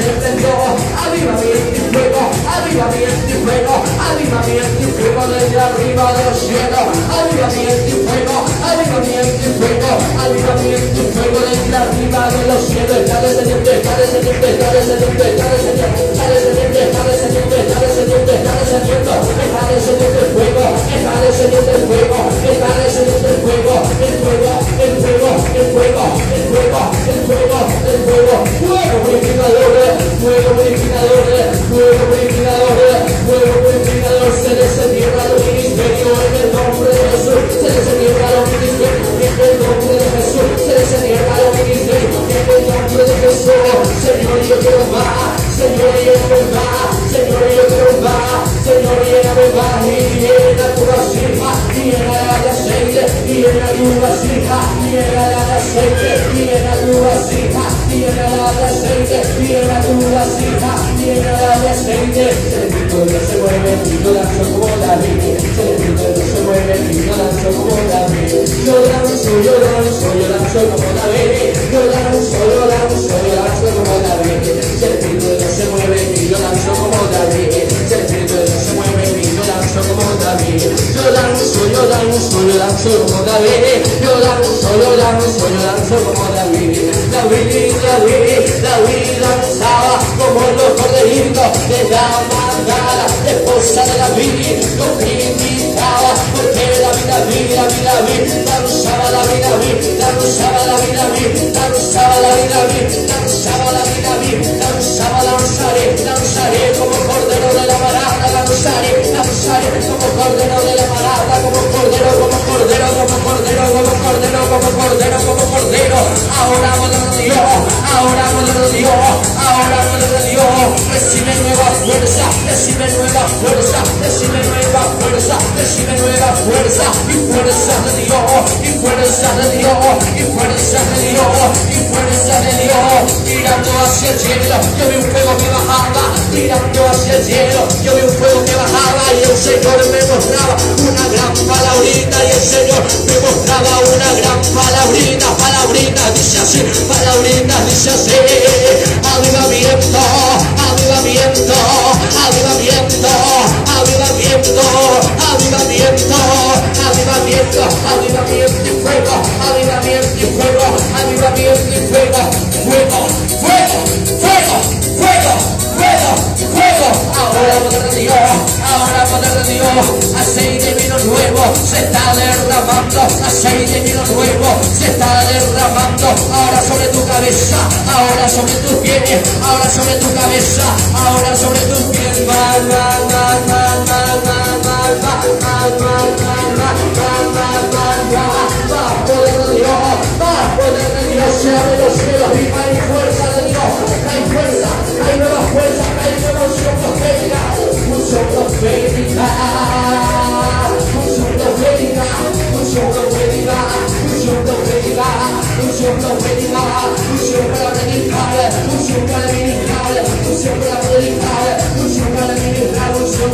entendió, avivamiento y fuego, avivamiento y fuego, avivamiento y fuego desde arriba de los cielos, avivamiento y fuego, avivamiento y fuego, avivamiento y fuego desde arriba de los cielos, está descendiendo, está descendiendo, está descendiendo, está descendiendo, aceite, viene a tu vasija, viene a la de aceite, viene a tu vasija, viene a la de aceite. Celestito no se mueve, no danzo como David, celestito no se mueve, no danzo como David. Yo danzo, yo danzo, yo danzo como David, yo danzo, yo danzo, yo danzo. Yo danzo, yo danzo, yo danzo como David, Willy, la Willy, la Willy, la Willy danzaba como los de la mandala, esposa de la Willy, con Willy. Cordero, como cordero, como cordero, como cordero, como cordero. Ahora de Dios, ahora de Dios, ahora de Dios. Recibe nueva fuerza, recibe nueva fuerza, recibe nueva fuerza, recibe nueva fuerza y fuerza de Dios, y fuerza de Dios, y fuerza Señor me mostraba una gran palabrita, palabrita, dice así, palabrita, dice así, de aceite vino nuevo, se está derramando, aceite vino nuevo, se está derramando, ahora sobre tu cabeza, ahora sobre tus bienes, ahora sobre tu cabeza, ahora sobre tus bienes. Va, poder de Dios, va, poder de Dios, se abre los cielos dedicare, non si può dedicare, non si può dedicare, non si può dedicare, non si può dedicare, non si